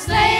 sleigh